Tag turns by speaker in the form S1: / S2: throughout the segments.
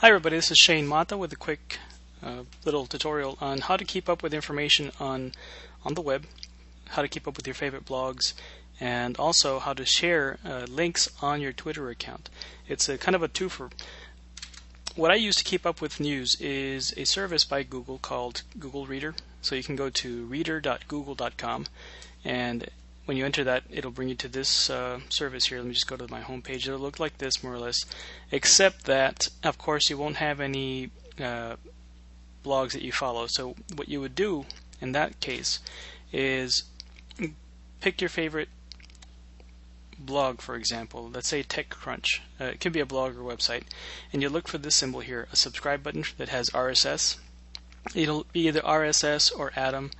S1: Hi everybody, this is Shaine Mata with a quick uh, little tutorial on how to keep up with information on on the web, how to keep up with your favorite blogs, and also how to share uh, links on your Twitter account. It's a kind of a twofer. What I use to keep up with news is a service by Google called Google Reader. So you can go to reader.google.com and when you enter that, it'll bring you to this uh, service here. Let me just go to my home page. It'll look like this, more or less, except that, of course, you won't have any uh, blogs that you follow. So what you would do in that case is pick your favorite blog, for example. Let's say TechCrunch. Uh, it could be a blog or website, and you look for this symbol here, a subscribe button that has RSS. It'll be either RSS or Atom,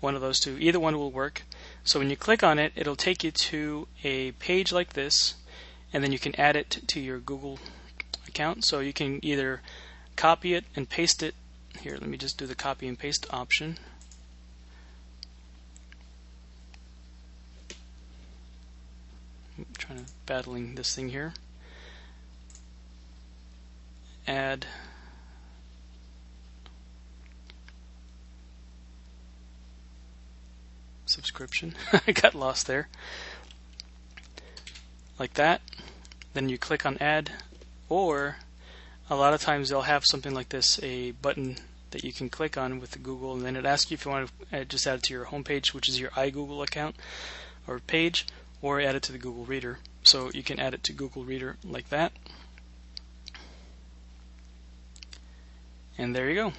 S1: one of those two. Either one will work. So when you click on it, it'll take you to a page like this, and then you can add it to your Google account. So you can either copy it and paste it. Here, let me just do the copy and paste option. I'm trying to battling this thing here. Add subscription. I got lost there. Like that. Then you click on add, or a lot of times they'll have something like this a button that you can click on with Google, and then it asks you if you want to just add it to your homepage, which is your iGoogle account or page, or add it to the Google Reader. So you can add it to Google Reader like that. And there you go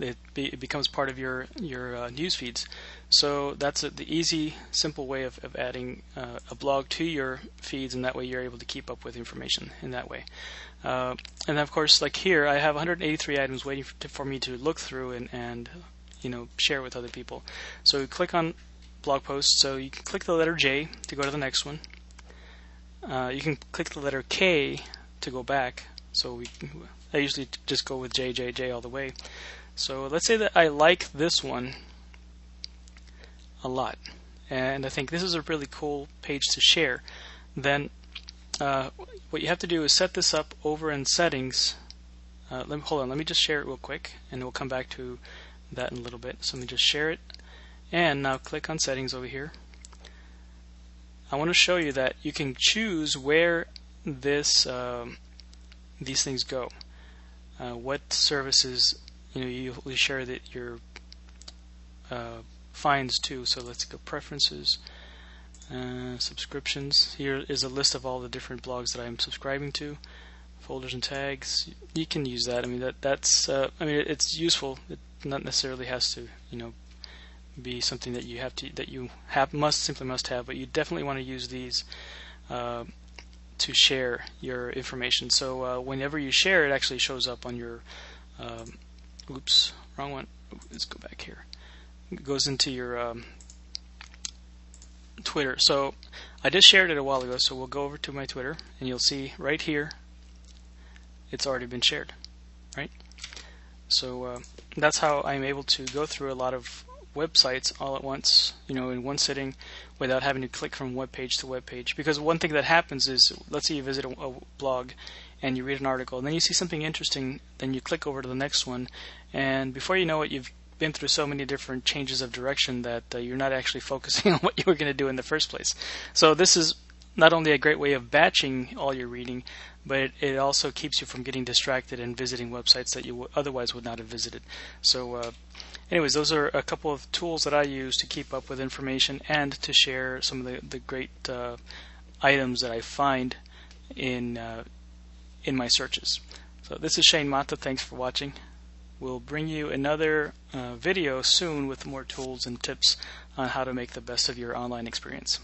S1: it, be, it becomes part of your your uh, news feeds. So that's a, the easy, simple way of, of adding uh, a blog to your feeds, and that way you're able to keep up with information in that way. Uh, and of course, like here, I have 183 items waiting for, to, for me to look through and, and you know share with other people. So click on blog posts. So you can click the letter J to go to the next one. Uh, you can click the letter K to go back. So we, I usually just go with J, J, J all the way. So let's say that I like this one a lot, and I think this is a really cool page to share. Then uh, what you have to do is set this up over in settings. Uh, let me, hold on, let me just share it real quick, and we'll come back to that in a little bit. So let me just share it, and now click on settings over here. I want to show you that you can choose where this um, these things go. Uh, what services you know you, share that your uh, finds too. So let's go preferences, uh, subscriptions. Here is a list of all the different blogs that I'm subscribing to, folders and tags. You can use that. I mean that that's uh, I mean it's useful. It not necessarily has to you know be something that you have to that you have must simply must have, but you definitely want to use these. Uh, to share your information. So uh, whenever you share, it actually shows up on your um, oops, wrong one. Let's go back here. Goes into your um, Twitter. So I just shared it a while ago, so we'll go over to my Twitter, and you'll see right here it's already been shared, right? So uh, that's how I'm able to go through a lot of websites all at once, you know, in one sitting without having to click from web page to web page. Because one thing that happens is, let's say you visit a, a blog and you read an article, and then you see something interesting, then you click over to the next one, and before you know it, you've been through so many different changes of direction that uh, you're not actually focusing on what you were going to do in the first place. So this is not only a great way of batching all your reading, but it, also keeps you from getting distracted and visiting websites that you otherwise would not have visited. So, uh, anyways, those are a couple of tools that I use to keep up with information and to share some of the the great uh, items that I find in uh, in my searches. So this is Shaine Mata. Thanks for watching. We'll bring you another uh, video soon with more tools and tips on how to make the best of your online experience.